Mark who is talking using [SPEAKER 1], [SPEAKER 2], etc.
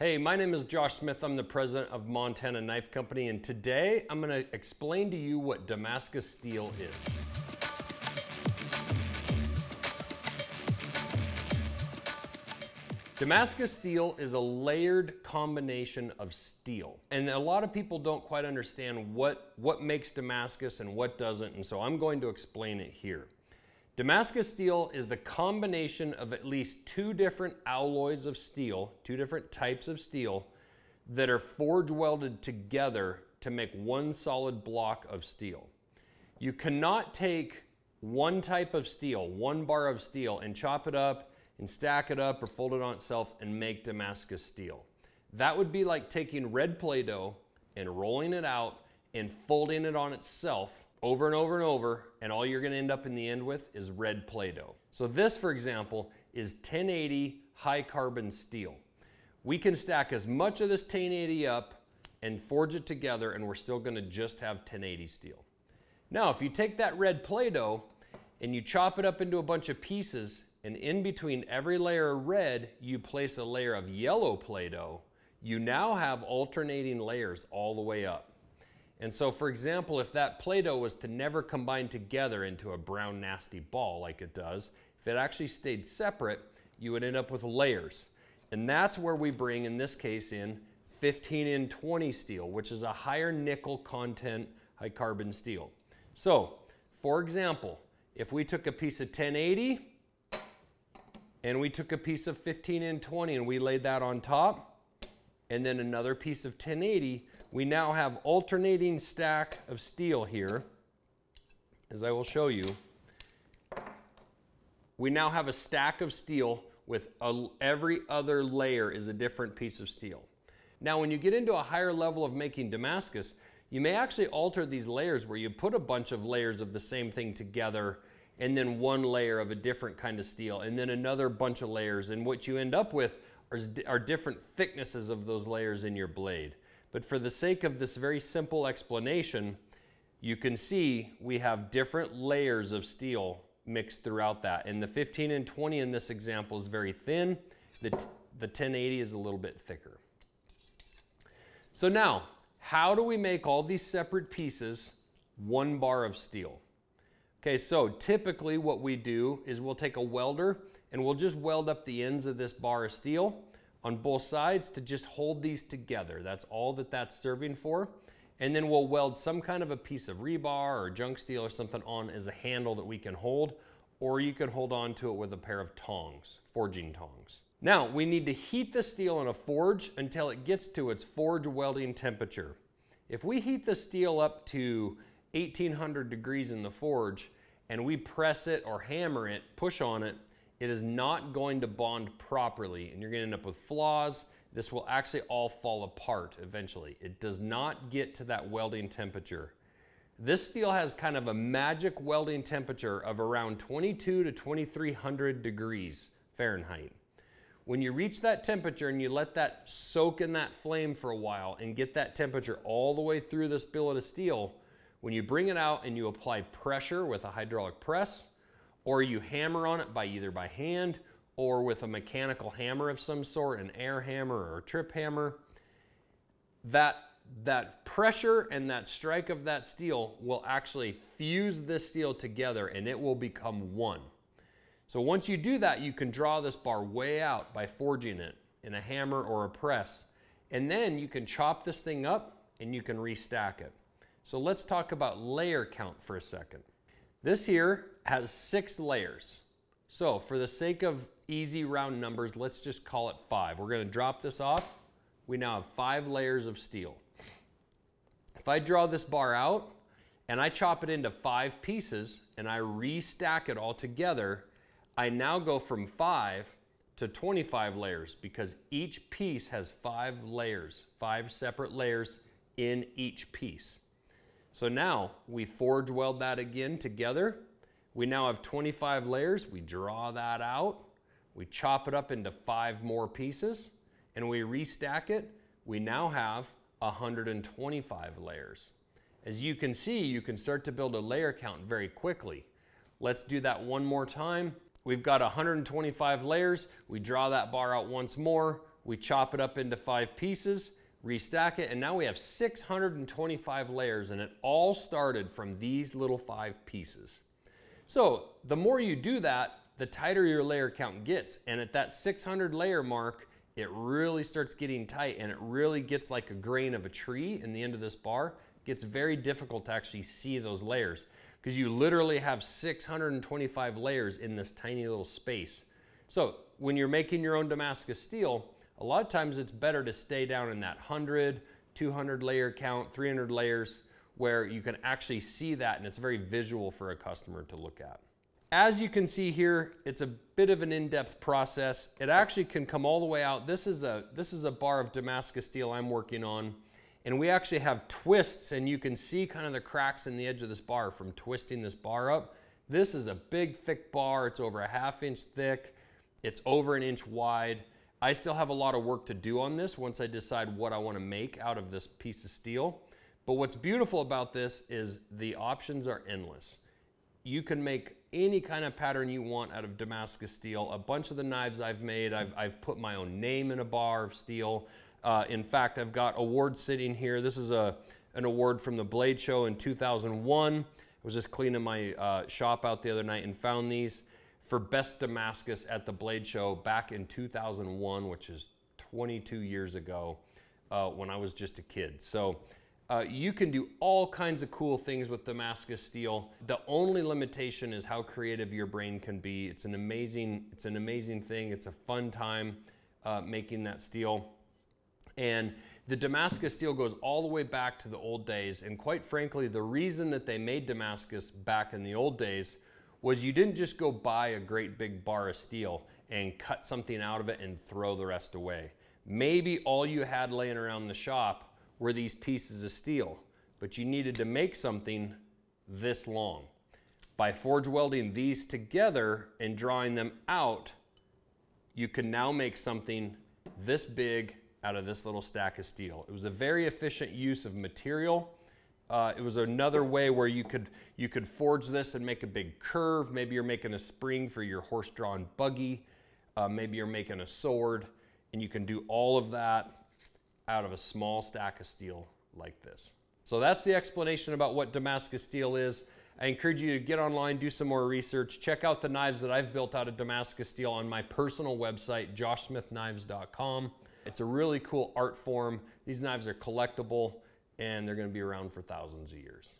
[SPEAKER 1] Hey, my name is Josh Smith. I'm the president of Montana Knife Company, and today I'm going to explain to you what Damascus steel is. Damascus steel is a layered combination of steel. And a lot of people don't quite understand what, what makes Damascus and what doesn't, and so I'm going to explain it here. Damascus steel is the combination of at least two different alloys of steel, two different types of steel, that are forge welded together to make one solid block of steel. You cannot take one type of steel, one bar of steel, and chop it up and stack it up or fold it on itself and make Damascus steel. That would be like taking red Play-Doh and rolling it out and folding it on itself over and over and over, and all you're gonna end up in the end with is red Play-Doh. So this, for example, is 1080 high carbon steel. We can stack as much of this 1080 up and forge it together, and we're still gonna just have 1080 steel. Now, if you take that red Play-Doh and you chop it up into a bunch of pieces, and in between every layer of red, you place a layer of yellow Play-Doh, you now have alternating layers all the way up. And so, for example, if that Play-Doh was to never combine together into a brown nasty ball like it does, if it actually stayed separate, you would end up with layers. And that's where we bring, in this case, in 15N20 steel, which is a higher nickel content high carbon steel. So, for example, if we took a piece of 1080 and we took a piece of 15N20 and we laid that on top, and then another piece of 1080, we now have alternating stack of steel here, as I will show you. We now have a stack of steel with a, every other layer is a different piece of steel. Now, when you get into a higher level of making Damascus, you may actually alter these layers where you put a bunch of layers of the same thing together and then one layer of a different kind of steel and then another bunch of layers. And what you end up with are, different thicknesses of those layers in your blade. But for the sake of this very simple explanation, you can see we have different layers of steel mixed throughout that. And the 15N20 in this example is very thin. The, the 1080 is a little bit thicker. So now, how do we make all these separate pieces one bar of steel? Okay, so typically what we do is we'll take a welder and we'll just weld up the ends of this bar of steel on both sides to just hold these together. That's all that that's serving for. And then we'll weld some kind of a piece of rebar or junk steel or something on as a handle that we can hold, or you can hold on to it with a pair of tongs, forging tongs. Now, we need to heat the steel in a forge until it gets to its forge welding temperature. If we heat the steel up to 1800 degrees in the forge and we press it or hammer it, push on it, it is not going to bond properly and you're to end up with flaws. This will actually all fall apart eventually. It does not get to that welding temperature. This steel has kind of a magic welding temperature of around 22 to 2300 degrees Fahrenheit. When you reach that temperature and you let that soak in that flame for a while and get that temperature all the way through this billet of steel, when you bring it out and you apply pressure with a hydraulic press, or you hammer on it by either by hand or with a mechanical hammer of some sort, an air hammer or a trip hammer, that, that pressure and that strike of that steel will actually fuse this steel together and it will become one. So once you do that, you can draw this bar way out by forging it in a hammer or a press. And then you can chop this thing up and you can restack it. So let's talk about layer count for a second. This here has six layers. So for the sake of easy round numbers, let's just call it five. We're gonna drop this off. We now have five layers of steel. If I draw this bar out and I chop it into five pieces and I restack it all together, I now go from five to 25 layers because each piece has five layers, five separate layers in each piece. So now we forge weld that again together. We now have 25 layers. We draw that out. We chop it up into five more pieces and we restack it. We now have 125 layers. As you can see, you can start to build a layer count very quickly. Let's do that one more time. We've got 125 layers. We draw that bar out once more. we chop it up into five pieces, restack it, and now we have 625 layers and it all started from these little five pieces. So the more you do that, the tighter your layer count gets. And at that 600 layer mark, it really starts getting tight and it really gets like a grain of a tree in the end of this bar. It gets very difficult to actually see those layers because you literally have 625 layers in this tiny little space. So when you're making your own Damascus steel, a lot of times it's better to stay down in that 100, 200 layer count, 300 layers, where you can actually see that and it's very visual for a customer to look at. As you can see here, it's a bit of an in-depth process. It actually can come all the way out. This is a, this is a bar of Damascus steel I'm working on. And we actually have twists and you can see kind of the cracks in the edge of this bar from twisting this bar up. This is a big thick bar. It's over a half inch thick. It's over an inch wide. I still have a lot of work to do on this once I decide what I want to make out of this piece of steel. But what's beautiful about this is the options are endless. You can make any kind of pattern you want out of Damascus steel. A bunch of the knives I've made, I've, I've put my own name in a bar of steel. Uh, in fact, I've got awards sitting here. This is a, an award from the Blade Show in 2001. I was just cleaning my uh, shop out the other night and found these for Best Damascus at the Blade Show back in 2001, which is 22 years ago uh, when I was just a kid. So uh, you can do all kinds of cool things with Damascus steel. The only limitation is how creative your brain can be. It's an amazing, it's an amazing thing. It's a fun time uh, making that steel. And the Damascus steel goes all the way back to the old days. And quite frankly, the reason that they made Damascus back in the old days was you didn't just go buy a great big bar of steel and cut something out of it and throw the rest away. Maybe all you had laying around the shop were these pieces of steel, but you needed to make something this long. By forge welding these together and drawing them out, you can now make something this big out of this little stack of steel. It was a very efficient use of material. Uh, it was another way where you could, you could forge this and make a big curve. Maybe you're making a spring for your horse-drawn buggy. Uh, maybe you're making a sword, and you can do all of that out of a small stack of steel like this. So that's the explanation about what Damascus steel is. I encourage you to get online, do some more research, check out the knives that I've built out of Damascus steel on my personal website, joshsmithknives.com. It's a really cool art form. These knives are collectible and they're gonna be around for thousands of years.